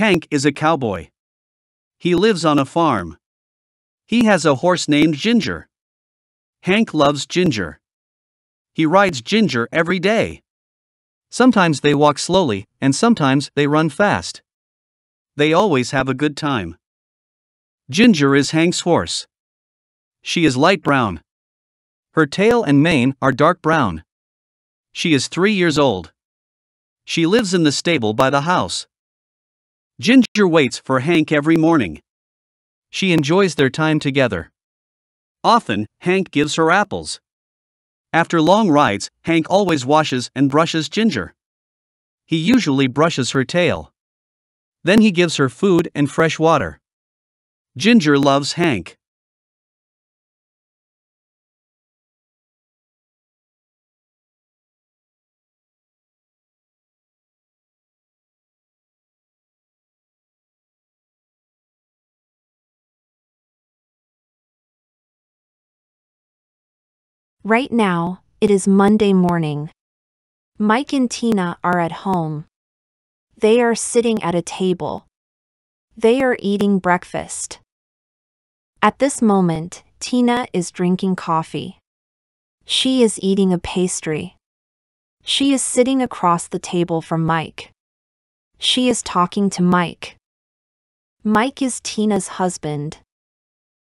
Hank is a cowboy. He lives on a farm. He has a horse named Ginger. Hank loves Ginger. He rides Ginger every day. Sometimes they walk slowly, and sometimes they run fast. They always have a good time. Ginger is Hank's horse. She is light brown. Her tail and mane are dark brown. She is three years old. She lives in the stable by the house. Ginger waits for Hank every morning. She enjoys their time together. Often, Hank gives her apples. After long rides, Hank always washes and brushes Ginger. He usually brushes her tail. Then he gives her food and fresh water. Ginger loves Hank. Right now, it is Monday morning. Mike and Tina are at home. They are sitting at a table. They are eating breakfast. At this moment, Tina is drinking coffee. She is eating a pastry. She is sitting across the table from Mike. She is talking to Mike. Mike is Tina's husband.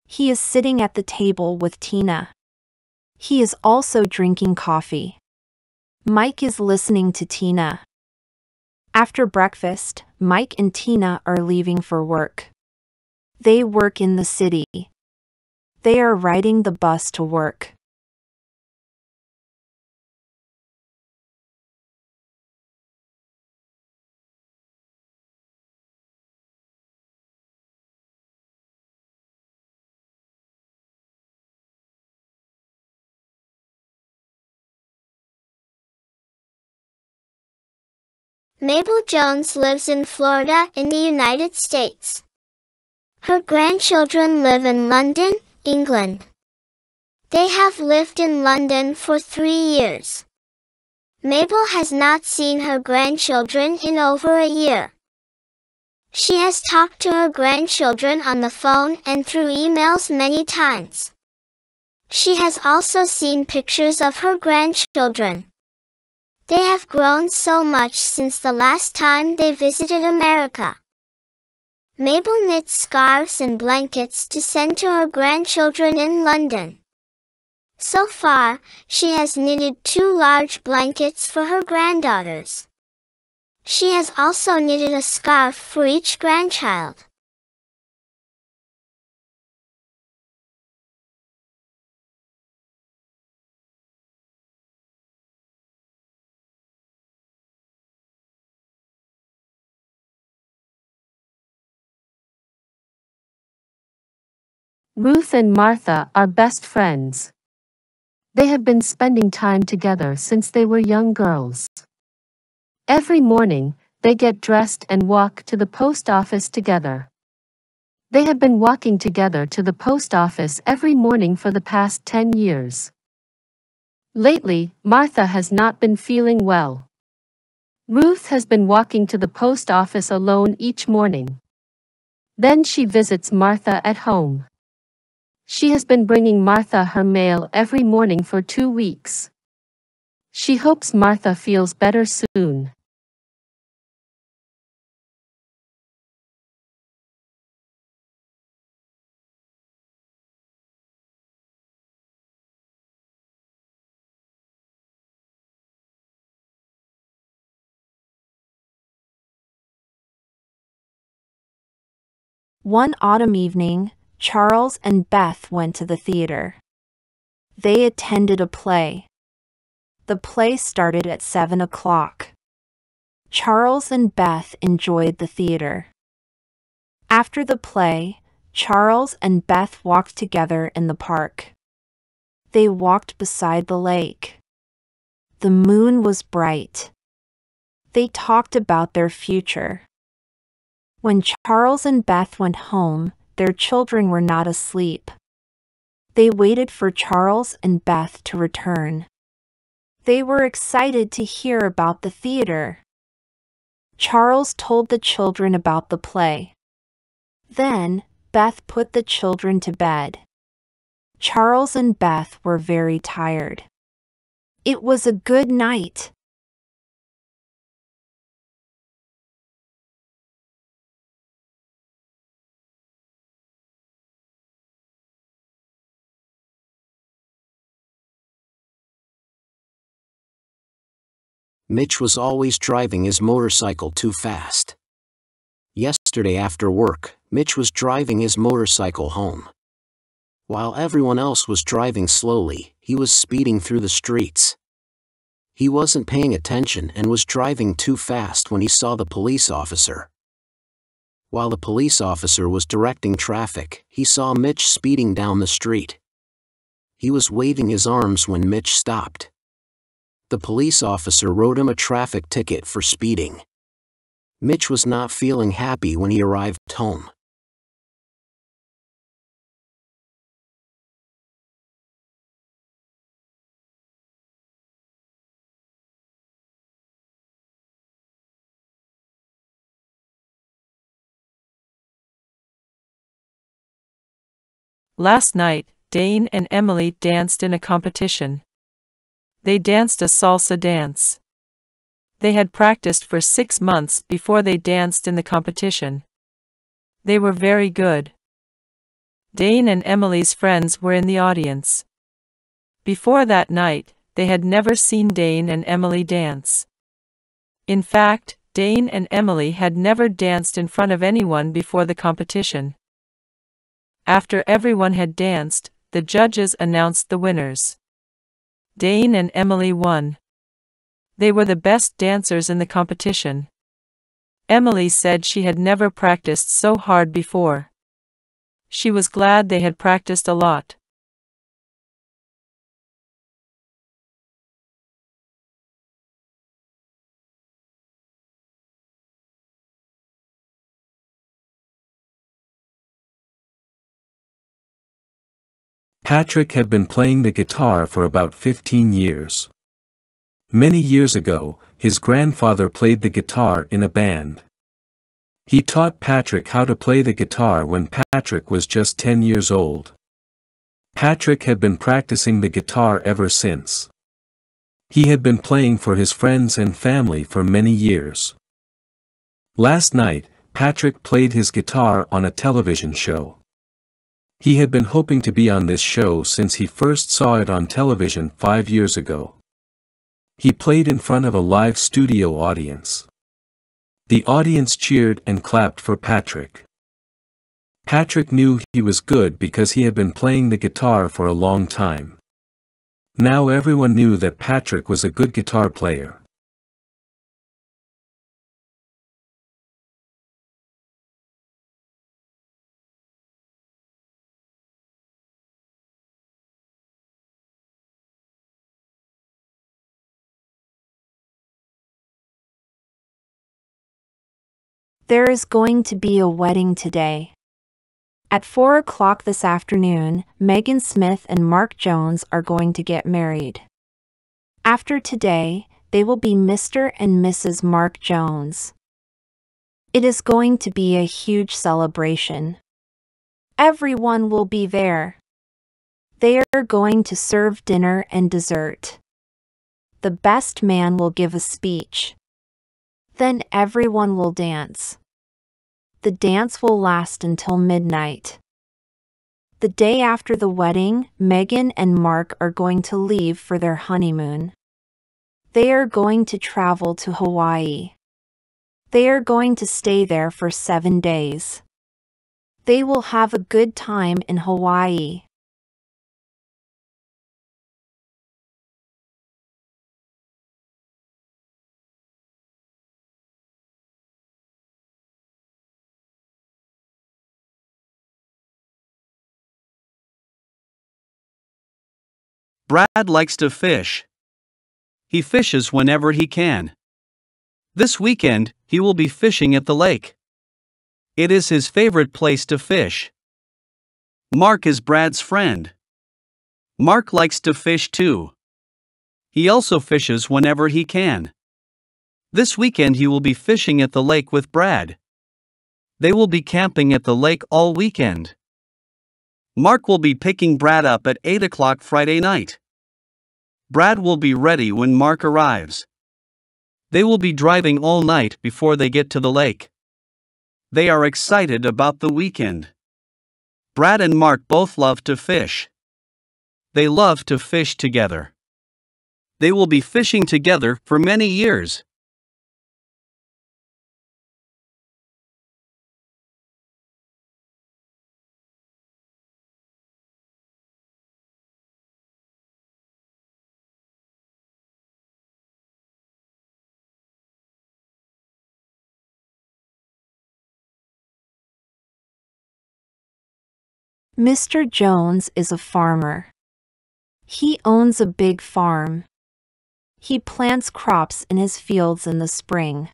He is sitting at the table with Tina. He is also drinking coffee. Mike is listening to Tina. After breakfast, Mike and Tina are leaving for work. They work in the city. They are riding the bus to work. Mabel Jones lives in Florida in the United States. Her grandchildren live in London, England. They have lived in London for three years. Mabel has not seen her grandchildren in over a year. She has talked to her grandchildren on the phone and through emails many times. She has also seen pictures of her grandchildren. They have grown so much since the last time they visited America. Mabel knits scarves and blankets to send to her grandchildren in London. So far, she has knitted two large blankets for her granddaughters. She has also knitted a scarf for each grandchild. Ruth and Martha are best friends. They have been spending time together since they were young girls. Every morning, they get dressed and walk to the post office together. They have been walking together to the post office every morning for the past 10 years. Lately, Martha has not been feeling well. Ruth has been walking to the post office alone each morning. Then she visits Martha at home. She has been bringing Martha her mail every morning for two weeks. She hopes Martha feels better soon. One autumn evening, Charles and Beth went to the theater. They attended a play. The play started at 7 o'clock. Charles and Beth enjoyed the theater. After the play, Charles and Beth walked together in the park. They walked beside the lake. The moon was bright. They talked about their future. When Charles and Beth went home, their children were not asleep. They waited for Charles and Beth to return. They were excited to hear about the theater. Charles told the children about the play. Then, Beth put the children to bed. Charles and Beth were very tired. It was a good night. Mitch was always driving his motorcycle too fast. Yesterday after work, Mitch was driving his motorcycle home. While everyone else was driving slowly, he was speeding through the streets. He wasn't paying attention and was driving too fast when he saw the police officer. While the police officer was directing traffic, he saw Mitch speeding down the street. He was waving his arms when Mitch stopped the police officer wrote him a traffic ticket for speeding. Mitch was not feeling happy when he arrived home. Last night, Dane and Emily danced in a competition. They danced a salsa dance. They had practiced for six months before they danced in the competition. They were very good. Dane and Emily's friends were in the audience. Before that night, they had never seen Dane and Emily dance. In fact, Dane and Emily had never danced in front of anyone before the competition. After everyone had danced, the judges announced the winners. Dane and Emily won. They were the best dancers in the competition. Emily said she had never practiced so hard before. She was glad they had practiced a lot. Patrick had been playing the guitar for about 15 years. Many years ago, his grandfather played the guitar in a band. He taught Patrick how to play the guitar when Patrick was just 10 years old. Patrick had been practicing the guitar ever since. He had been playing for his friends and family for many years. Last night, Patrick played his guitar on a television show. He had been hoping to be on this show since he first saw it on television five years ago. He played in front of a live studio audience. The audience cheered and clapped for Patrick. Patrick knew he was good because he had been playing the guitar for a long time. Now everyone knew that Patrick was a good guitar player. There is going to be a wedding today. At 4 o'clock this afternoon, Megan Smith and Mark Jones are going to get married. After today, they will be Mr. and Mrs. Mark Jones. It is going to be a huge celebration. Everyone will be there. They are going to serve dinner and dessert. The best man will give a speech. Then everyone will dance. The dance will last until midnight. The day after the wedding, Megan and Mark are going to leave for their honeymoon. They are going to travel to Hawaii. They are going to stay there for seven days. They will have a good time in Hawaii. Brad likes to fish. He fishes whenever he can. This weekend, he will be fishing at the lake. It is his favorite place to fish. Mark is Brad's friend. Mark likes to fish too. He also fishes whenever he can. This weekend he will be fishing at the lake with Brad. They will be camping at the lake all weekend. Mark will be picking Brad up at 8 o'clock Friday night. Brad will be ready when Mark arrives. They will be driving all night before they get to the lake. They are excited about the weekend. Brad and Mark both love to fish. They love to fish together. They will be fishing together for many years. Mr. Jones is a farmer. He owns a big farm. He plants crops in his fields in the spring.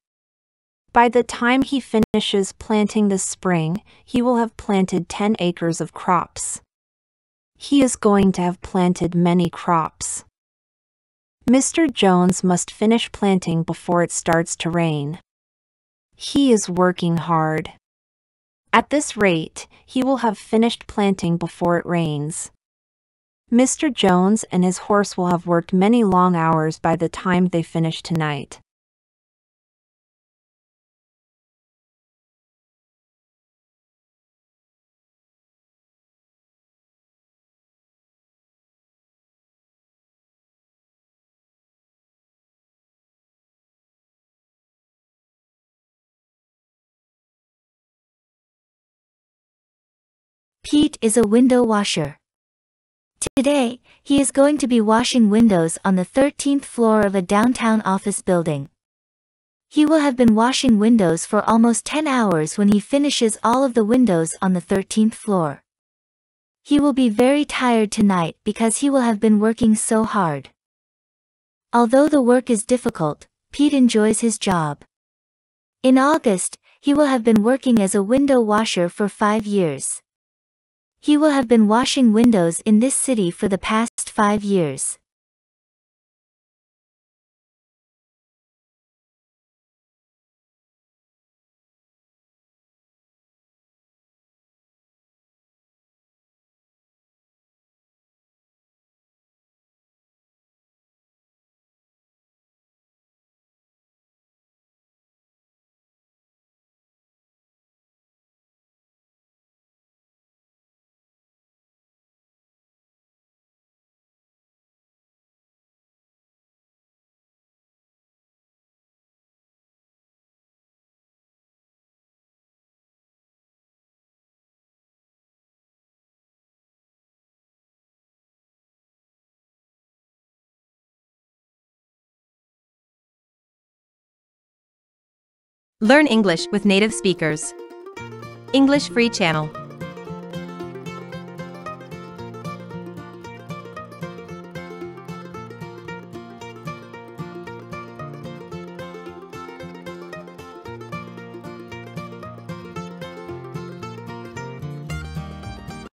By the time he finishes planting this spring, he will have planted 10 acres of crops. He is going to have planted many crops. Mr. Jones must finish planting before it starts to rain. He is working hard. At this rate, he will have finished planting before it rains. Mr. Jones and his horse will have worked many long hours by the time they finish tonight. Pete is a window washer. Today, he is going to be washing windows on the 13th floor of a downtown office building. He will have been washing windows for almost 10 hours when he finishes all of the windows on the 13th floor. He will be very tired tonight because he will have been working so hard. Although the work is difficult, Pete enjoys his job. In August, he will have been working as a window washer for five years. He will have been washing windows in this city for the past five years. Learn English with native speakers. English Free Channel.